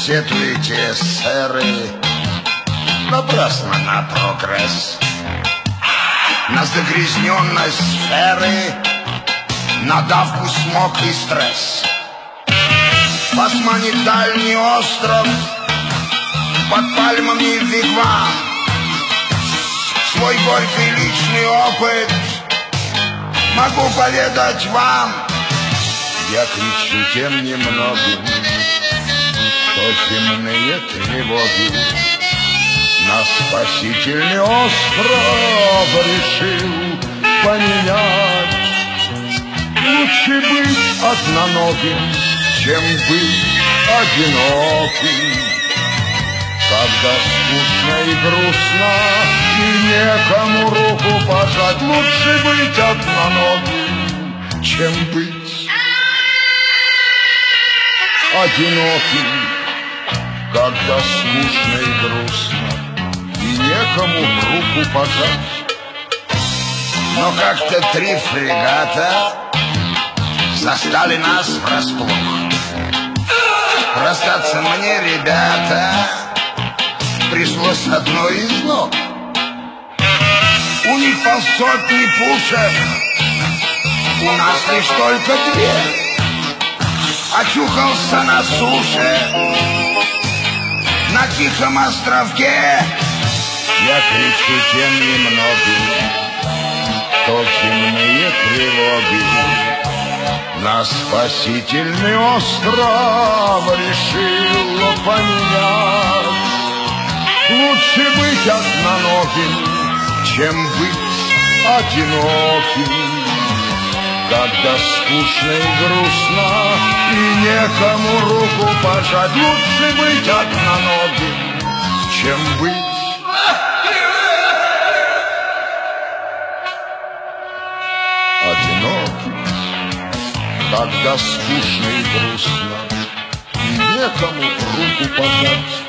сетуете, сэры, напрасно на прогресс. На загрязненность сферы, на давку смог и стресс. Посмани дальний остров, под пальмами вигвам. Свой горький личный опыт могу поведать вам. Я кричу тем немногим, что земные тревоги На спасительный остров решил поменять. Лучше быть одноногим, чем быть одиноким. Когда скучно и грустно, и некому руку пожать, Лучше быть одноногим, чем быть одиноким. Когда скучно и грустно, и некому руку пожать. Но как-то три фрегата застали нас врасплох. Расстаться мне, ребята, пришлось одной из ног. У них полсотни пушек, у нас лишь только две. Очухался на суше, на тихом островке. Я кричу тем немногим, кто земные тревоги на спасительный остров решил поменять. Лучше быть одноногим, чем быть одиноким. Когда скучно и грустно, и некому руку пожать, Лучше быть одноногим, чем быть одиноким. Когда скучно и грустно, и некому руку пожать.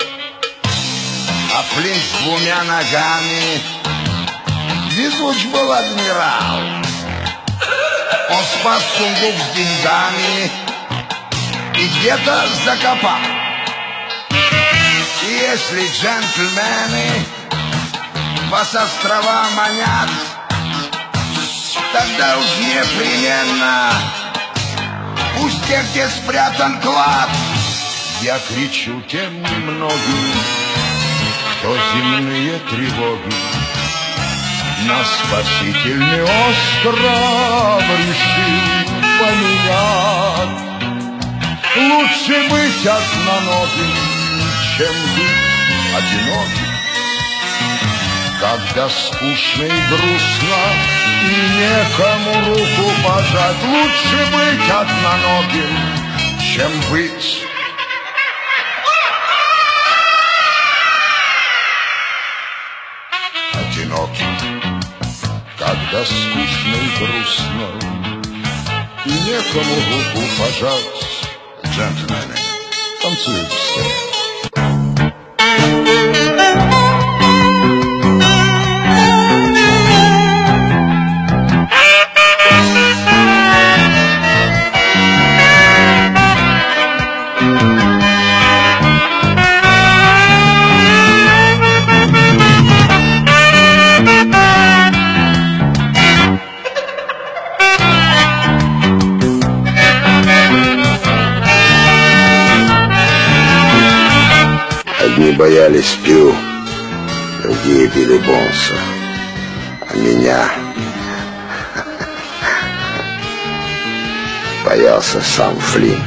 А с двумя ногами Везуч был адмирал Он спас сундук с деньгами И где-то закопал. И если джентльмены Вас острова манят Тогда уж непременно Пусть те, где спрятан клад. Я кричу тем немногим Кто земные тревоги На спасительный остров решил поменять. Лучше быть одноногим, чем быть одиноким. Когда скучно и грустно и некому руку пожать Лучше быть одноногим, чем быть Когда скучно и грустно. И некому руку пожать Джентльмены, танцуют все боялись пью, другие пили бонса. А меня боялся сам Флинт.